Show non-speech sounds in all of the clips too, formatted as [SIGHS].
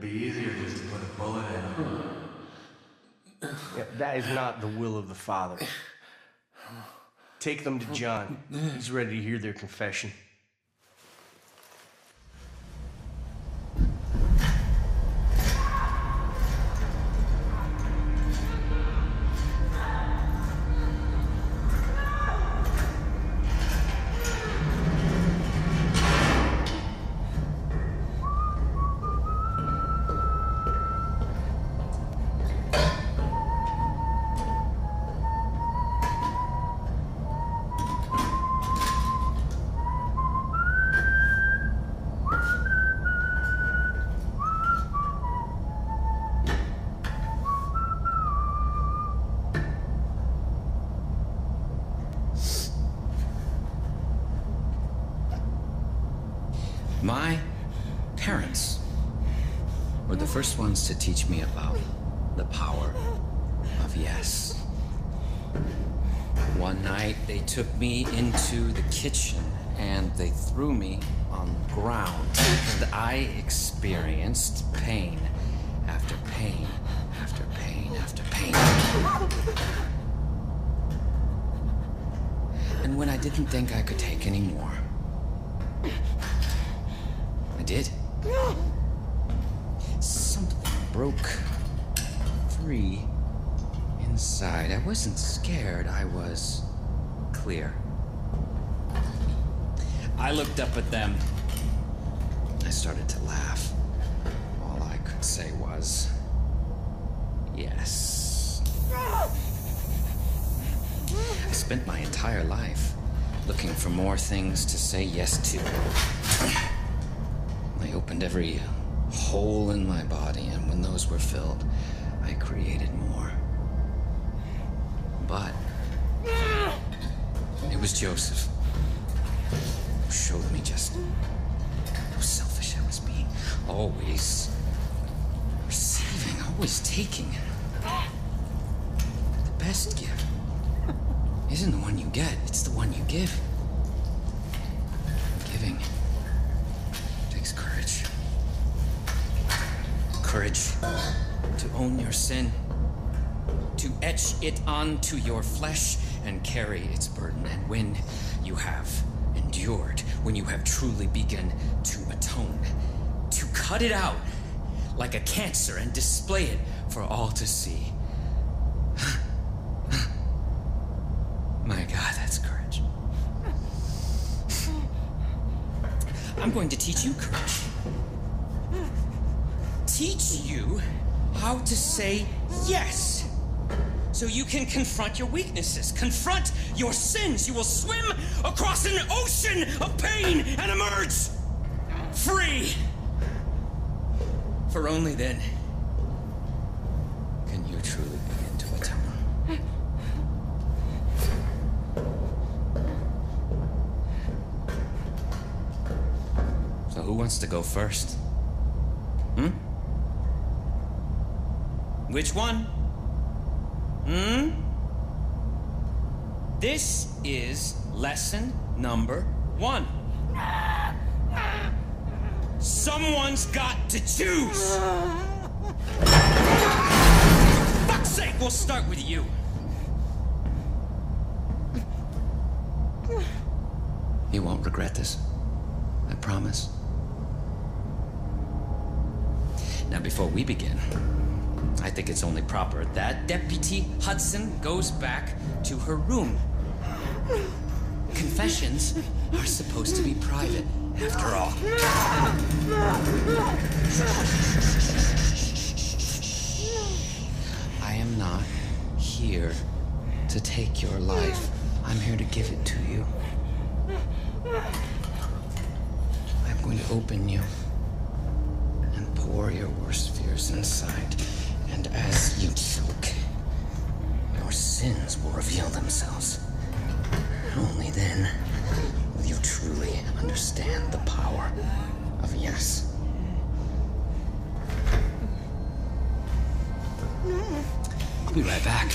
Be easier just to put a bullet in him. Yeah, that is not the will of the Father. Take them to John. He's ready to hear their confession. First ones to teach me about the power of yes. One night they took me into the kitchen and they threw me on the ground. And I experienced pain after pain after pain after pain. And when I didn't think I could take any more, I did. Broke free inside. I wasn't scared, I was clear. I looked up at them. I started to laugh. All I could say was, yes. I spent my entire life looking for more things to say yes to. [CLEARS THROAT] I opened every hole in my body, and when those were filled, I created more. But it was Joseph who showed me just how selfish I was being. Always receiving, always taking. The best gift isn't the one you get, it's the one you give. Giving takes courage. Courage to own your sin, to etch it onto your flesh and carry its burden. And when you have endured, when you have truly begun to atone, to cut it out like a cancer and display it for all to see. [SIGHS] My God, that's courage. I'm going to teach you courage. Teach you how to say yes. So you can confront your weaknesses, confront your sins. You will swim across an ocean of pain and emerge free. For only then can you truly begin to atone. So who wants to go first? Which one? Hmm? This is lesson number one. Someone's got to choose. For fuck's sake, we'll start with you. You won't regret this. I promise. Now, before we begin, I think it's only proper that Deputy Hudson goes back to her room. Confessions are supposed to be private, after all. I am not here to take your life. I'm here to give it to you. I'm going to open you and pour your worst fears inside. As you choke, your sins will reveal themselves. Only then will you truly understand the power of yes. I'll be right back.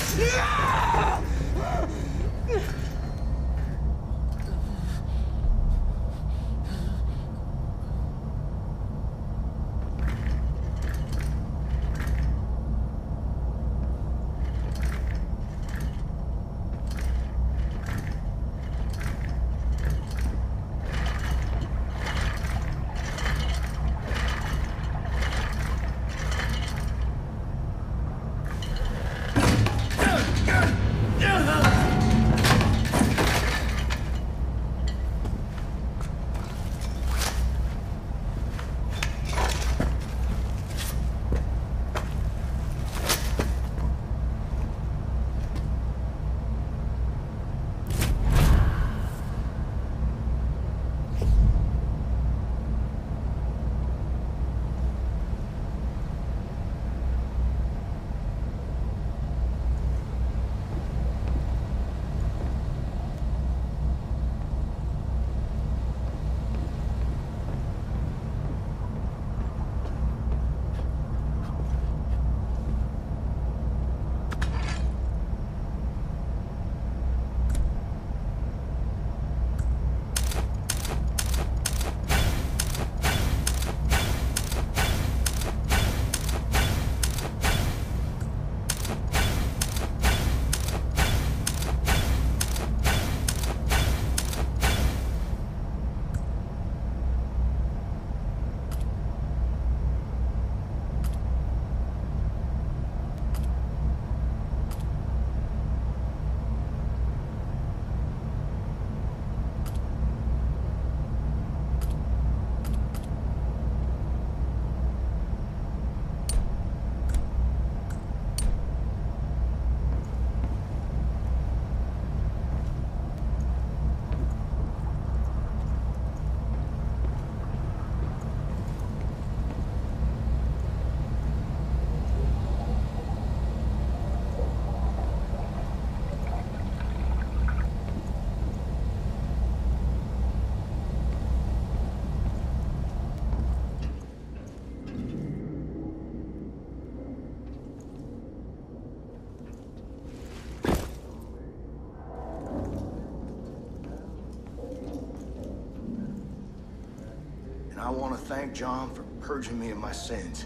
Want to thank John for purging me of my sins.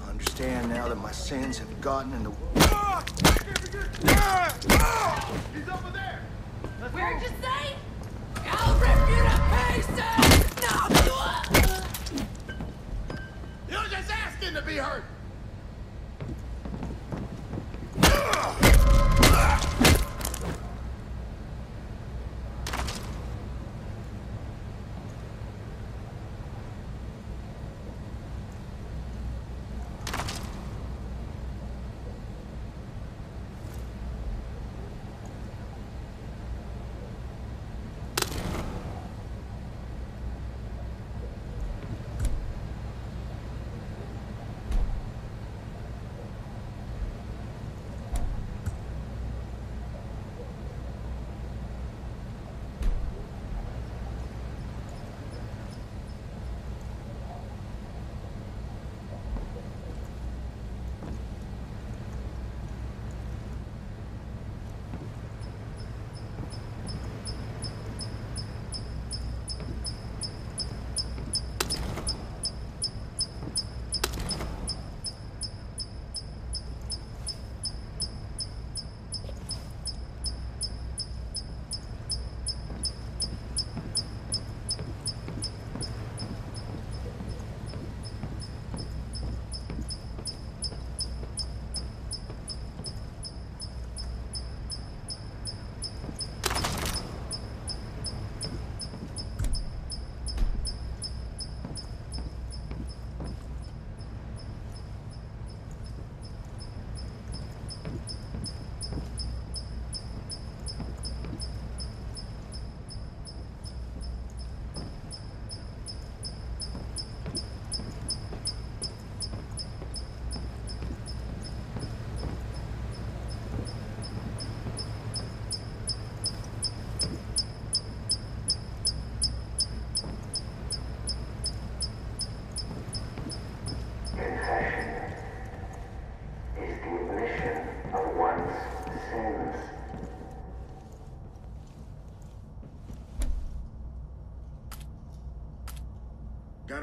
I understand now that my sins have gotten in the... He's over there! Let's Where'd you say? I'll rip you to pieces! No! You're just asking to be hurt!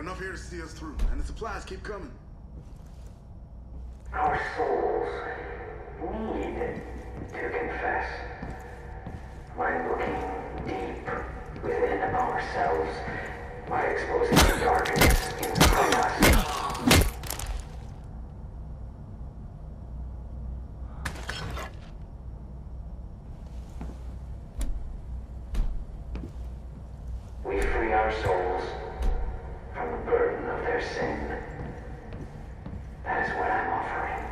Enough here to see us through, and the supplies keep coming. Our souls need to confess. By looking deep within ourselves, by exposing the darkness inside us. We free our souls from the burden of their sin. That is what I'm offering.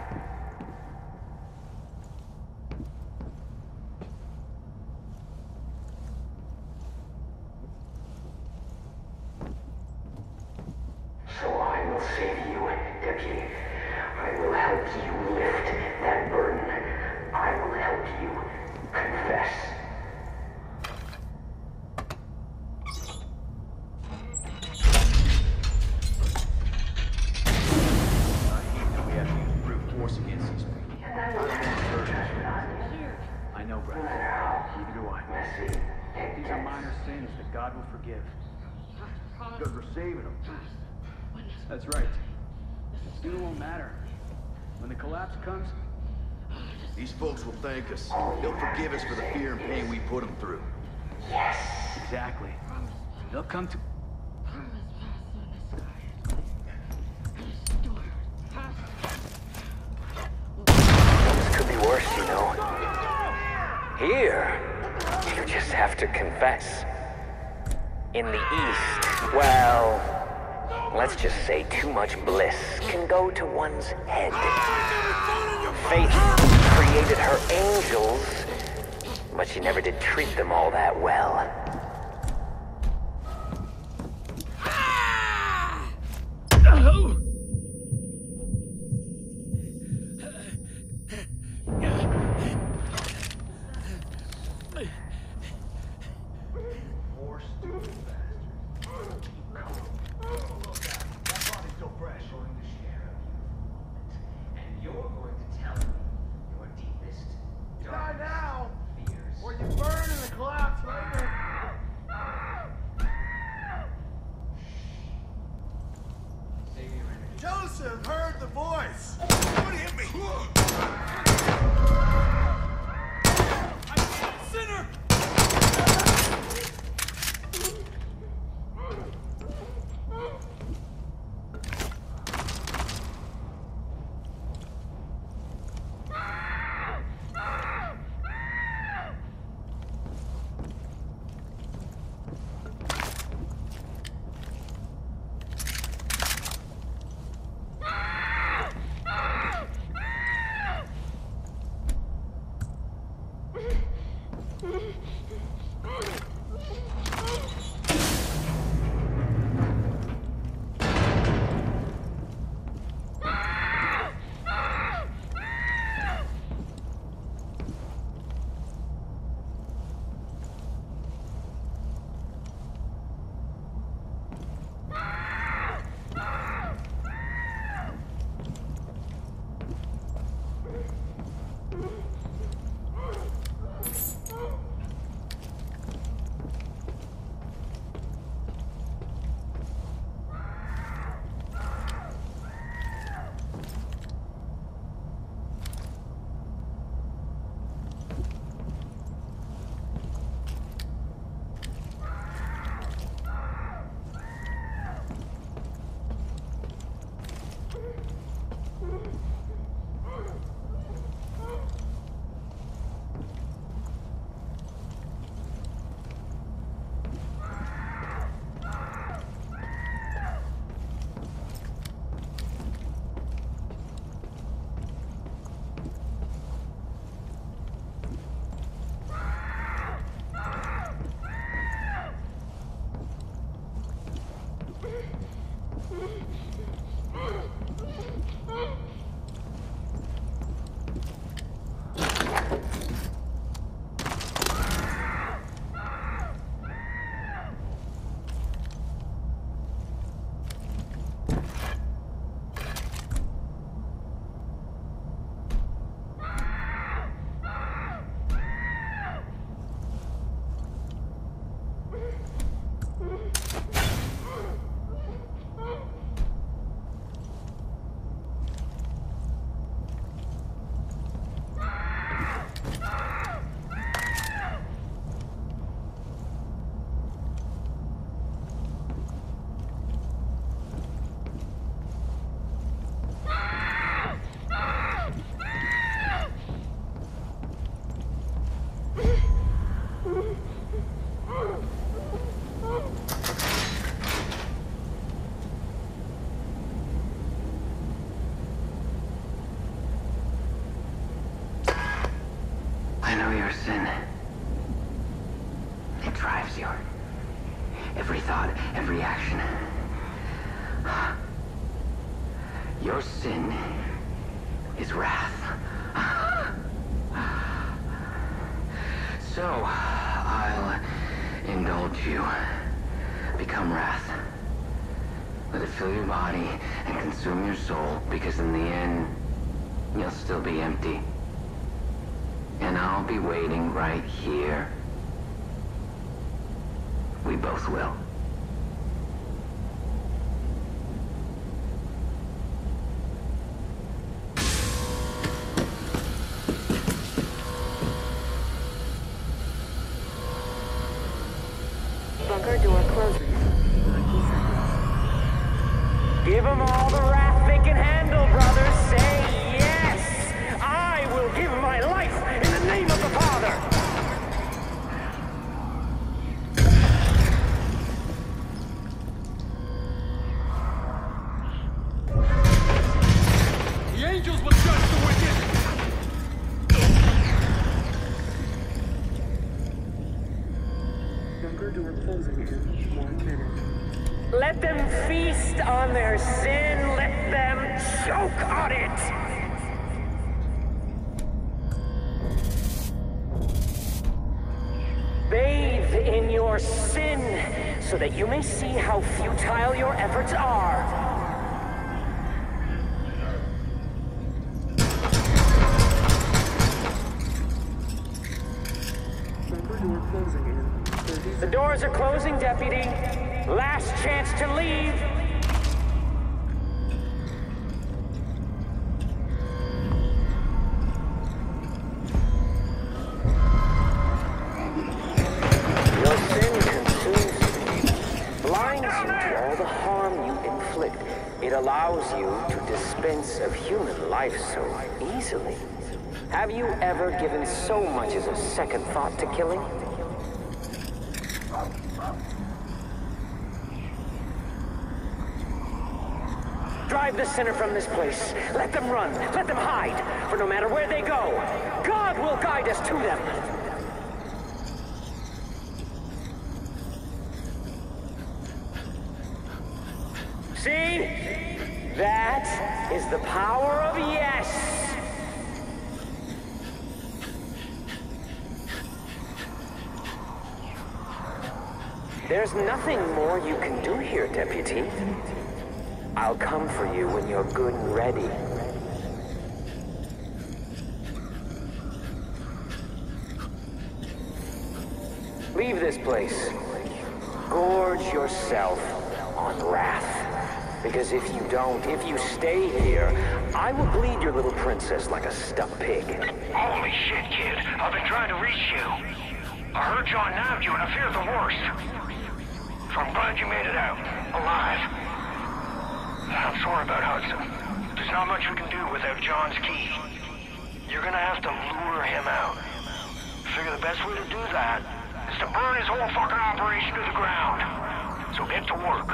So I will save you, Deputy. I will help you lift that burden. I will help you confess. I hate that we have to use brute force against these people. And I will have judgment on you. I know, No Brad. matter how Neither do I. messy it These are gets. minor sins that God will forgive. Because we're saving them. That's right. Soon it won't matter. When the collapse comes, These folks will thank us. They'll forgive us for the fear and pain we put them through. Yes. exactly. They'll come to. Things could be worse, you know. Here, you just have to confess. In the East, well, let's just say too much bliss can go to one's head. Faith created her angels, but she never did treat them all that well. Your sin is wrath. So, I'll indulge you. Become wrath. Let it fill your body and consume your soul, because in the end, you'll still be empty. And I'll be waiting right here. We both will. Let them feast on their sin. Let them choke on it. Bathe in your sin so that you may see how futile your efforts are. Bunker door closing in 30 The doors are closing, deputy. Last chance to leave. Your sin consumes you, blinds you to all the harm you inflict. It allows you to dispense of human life so easily. Have you ever given so much as a second thought to killing? Drive the sinner from this place. Let them run. Let them hide. For no matter where they go, God will guide us to them. See? That is the power of yes. There's nothing more you can do here, Deputy. I'll come for you when you're good and ready. Leave this place. Gorge yourself on wrath. Because if you don't, if you stay here, I will bleed your little princess like a stuck pig. Holy shit, kid. I've been trying to reach you. I heard John nabbed you and I fear the worst. So I'm glad you made it out. Alive. I'm sorry about Hudson. There's not much we can do without John's key. You're gonna have to lure him out. Figure the best way to do that is to burn his whole fucking operation to the ground. So get to work.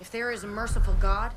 If there is a merciful God,